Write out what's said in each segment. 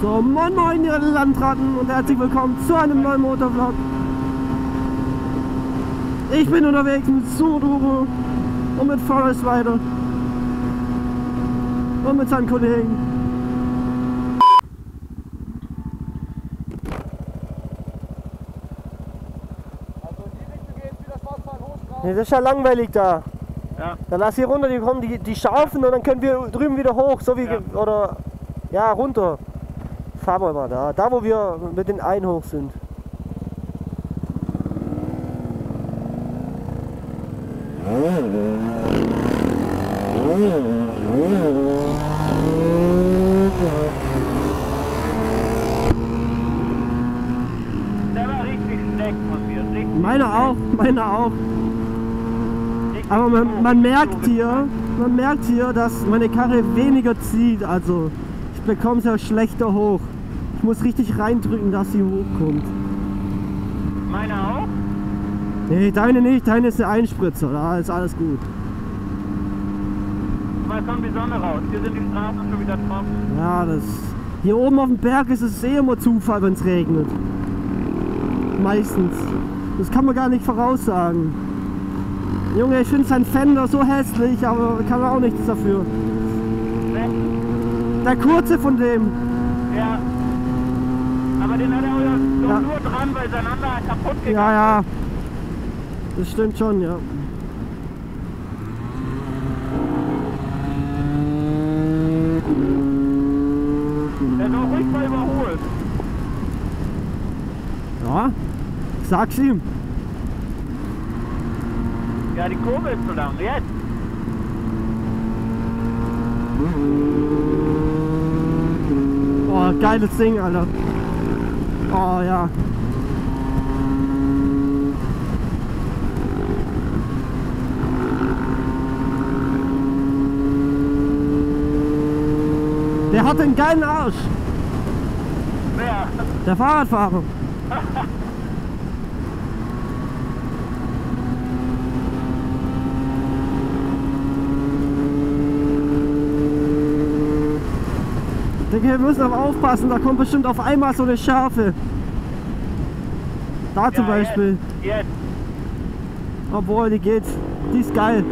So, moin moin ihr Landratten und herzlich willkommen zu einem neuen Motorvlog. Ich bin unterwegs mit Suduro und mit Forest Rider und mit seinen Kollegen. Also in die Richtung geht wieder Schwarzfahren Hochstraße. Nee, das ist ja langweilig da. Ja. Dann lass hier runter, die kommen die, die scharfen und dann können wir drüben wieder hoch, so wie Ja. oder ja runter. Fahren wir mal da, da wo wir mit den Ein hoch sind. Der war richtig schlecht von mir. Richtig, Meine auch, meine auch. Aber man, man merkt hier, man merkt hier, dass meine Karre weniger zieht. Also bekomme sie ja schlechter hoch. Ich muss richtig reindrücken, dass sie hochkommt. Meine auch? Nee, deine nicht, deine ist eine Einspritzer, da ist alles gut. Mal kommt die Sonne raus. Hier sind die Straßen schon wieder trocken. Ja, das. Hier oben auf dem Berg ist es eh immer Zufall, wenn es regnet. Meistens. Das kann man gar nicht voraussagen. Junge, ich finde sein Fender so hässlich, aber kann man auch nichts dafür. Der kurze von dem. Ja. Aber den hat er auch doch Ja. nur dran, weil sein anderer kaputt gegangen Ja, ja. Das stimmt schon, ja. ist. Der soll ruhig mal überholen. Ja. Sag's ihm. Ja, die Kurve ist zu lang. Jetzt. Geiles Ding, Alter. Oh ja. Der hat einen geilen Arsch. Wer? Der Fahrradfahrer. wir müssen aber aufpassen, da kommt bestimmt auf einmal so eine Schärfe. Da zum Ja, Beispiel. Jetzt. jetzt. Obwohl, die geht. Die ist geil.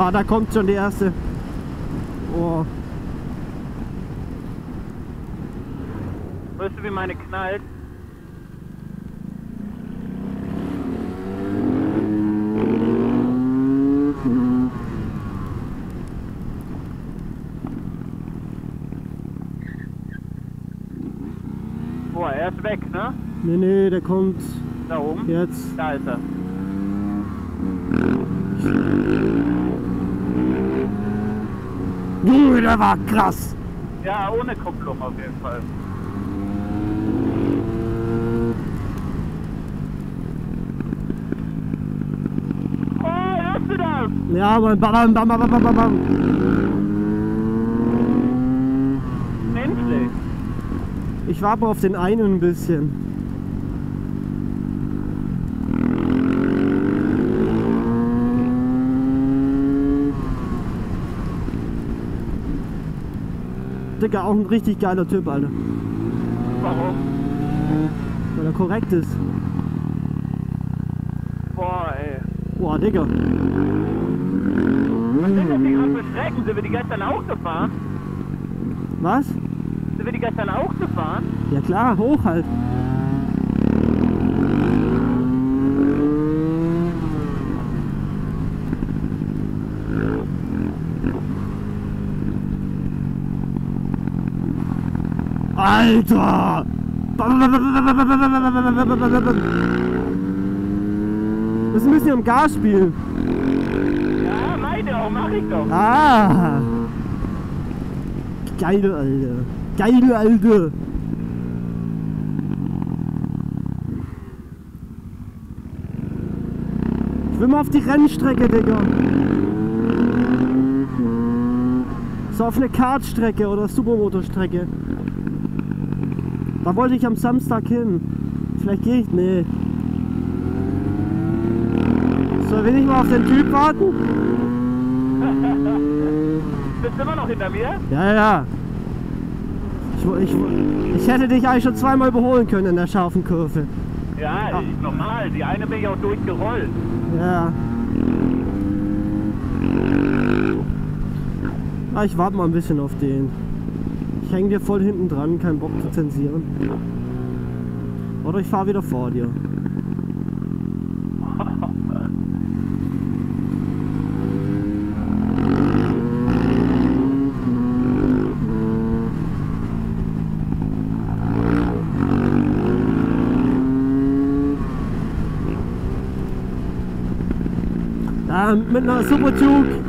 Ah, da kommt schon die erste. Oh. Weißt du, wie meine knallt? Boah, er ist weg, ne? Nee, nee, der kommt Da oben. jetzt. Da ist er. Junge, der war krass. Ja, ohne Kupplung auf jeden Fall. Oh, hörst du das? Ja, Mann. Bam, bam, bam, bam, bam, bam, bam. Endlich. Ich warte auf den einen ein bisschen. Digga, auch ein richtig geiler Typ, Alter. Warum? Weil er korrekt ist. Boah, ey. Boah, Digga. Was sind das hier gerade für Strecken? Sind wir die gestern auch gefahren? Was? Sind wir die gestern auch gefahren? Ja klar, hoch halt. Alter! Das müssen wir am Gas spielen. Ja, meine auch, mach ich doch. Ah! Geil, Alter. Geil, Alter. Ich will mal auf die Rennstrecke, Digga. So auf eine Kartstrecke oder Supermotorstrecke. Da wollte ich am Samstag hin. Vielleicht gehe ich. Nee. Soll will ich mal auf den Typ warten? Bist du immer noch hinter mir? Ja, ja. Ich, ich, ich hätte dich eigentlich schon zweimal überholen können in der scharfen Kurve. Ja, Ah. normal. Die eine bin ich auch durchgerollt. Ja. Ah, ich warte mal ein bisschen auf den. Ich hänge dir voll hinten dran, kein Bock zu zensieren. Oder ich fahre wieder vor dir. Ja, mit einer Supertube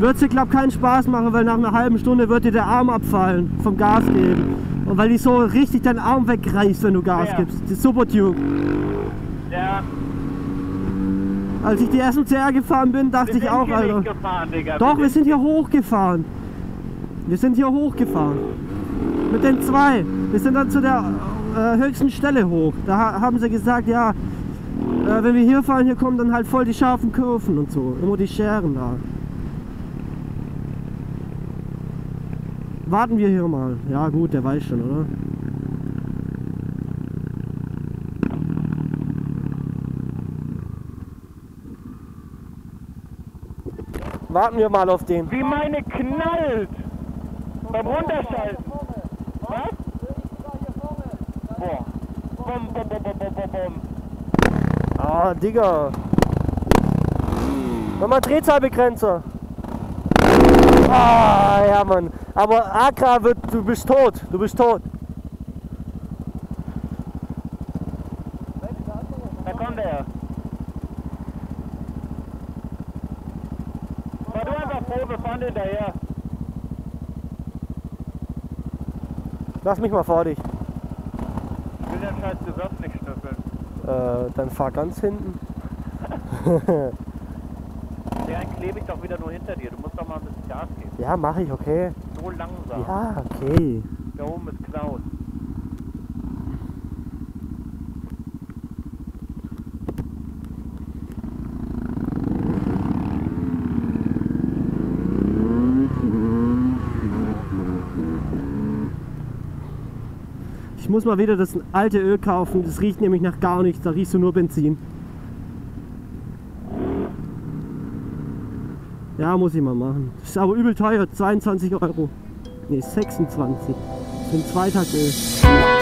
wird dir, glaube keinen Spaß machen, weil nach einer halben Stunde wird dir der Arm abfallen vom Gas geben. Und weil die so richtig deinen Arm wegreißt, wenn du Gas Ja. gibst. Die Supertube. Ja, Als ich die SMCR gefahren bin, dachte ich auch, Alter. gefahren, Digga. Doch, wir sind hier hochgefahren. Wir sind hier hochgefahren. Mit den zwei. Wir sind dann zu der äh, höchsten Stelle hoch. Da ha haben sie gesagt, ja, äh, wenn wir hier fahren, hier kommen dann halt voll die scharfen Kurven und so. Immer die Scheren da. Warten wir hier mal. Ja gut, der weiß schon, oder? Warten wir mal auf den. Wie meine knallt! Beim Runterschalten. Was? Boah. Bom, bom, bom, bom, bom, bom, bom. Ah, Digga. Nochmal Drehzahlbegrenzer. Ah, ja, Mann. Aber Akra wird, du bist tot. Du bist tot. Da kommt er. Fahr du einfach vor, wir fahren hinterher. Lass mich mal vor dich. Ich will den scheiß Gewürz nicht schnüffeln. Äh, dann fahr ganz hinten. Klebe ich doch wieder nur hinter dir. Du musst doch mal ein bisschen Gas geben. Ja, mach ich, okay. So langsam. Ja, okay. Da oben ist Klaus. Ich muss mal wieder das alte Öl kaufen. Das riecht nämlich nach gar nichts. Da riechst du nur Benzin. Ja, muss ich mal machen. Ist aber übel teuer. 22 Euro. Ne, 26. Für ein Zweitaktöl.